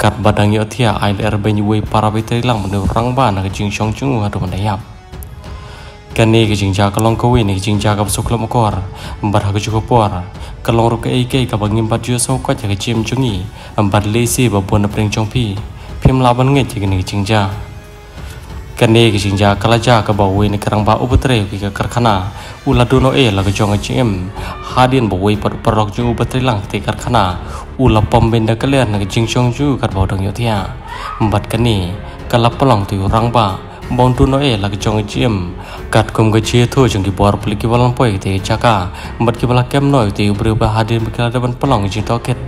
kat badang yo tia ai ler ben yue para betri lang menu rang ba na jing chong chung hadu man yap kan ni jing ja kalong ko ni jing ja ka suk lam kor bar ha ju ko por kalong ru ke ke ka bangim bat ju so ko ja ke chim chungi bar le si ba bon na preng chong pi phim la ban nge ji ni jing ja kan ni ke jing ja kala ja ka ba we ni karang ba ubutre ki ka karkhana ula duno e la ka jong chim hadin ba we par parok ju ubutre lang te karkhana ula pom ben da kalian na jing chong ju kat ba dong yo tia. Bat kan ni kala polong tu rang ba. Bong tu no e la jong chim kat kum ga chia thu jong ki bor pli ki walang poi te chaka bat ki bala kem noi te ubru ba hadin ba kala ban polong jing to ket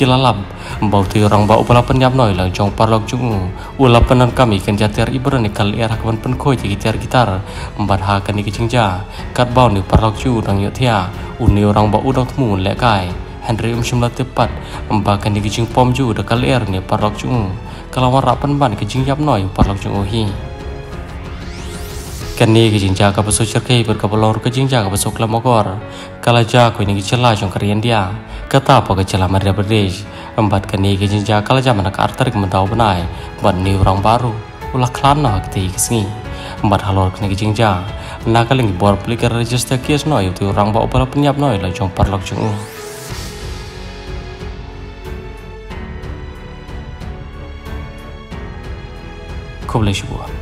kila lab bau ti orang bau pala penyap noi lang jong parlok jung ula penan kami kan jatir ibran ni kal era kawan pen koi ti gitar gitar embat ha kan ni kicing ja kat bau ni parlok ju dang yo thia uni orang bau udang temu le kai Henry um shimla tepat embakan ni kicing pom ju da kal er ni parlok jung kalau warapan ban kicing yap noi parlok jung ohi kan ni kijing ja ka baso cerkai ber ka bolor kijing ja ka baso klamogor kala ja ko ni kicela jong karian dia. Kata apa kecela Madhya Pradesh empat kan ni kijing ja kala ja mana ka mentau benai. Ban ni orang baru ulah klana kti kesni empat halor kini kijing ja nakaling bor plikar register kies noi tu orang bawa pala penyap noi la jong parlok jong boleh cuba.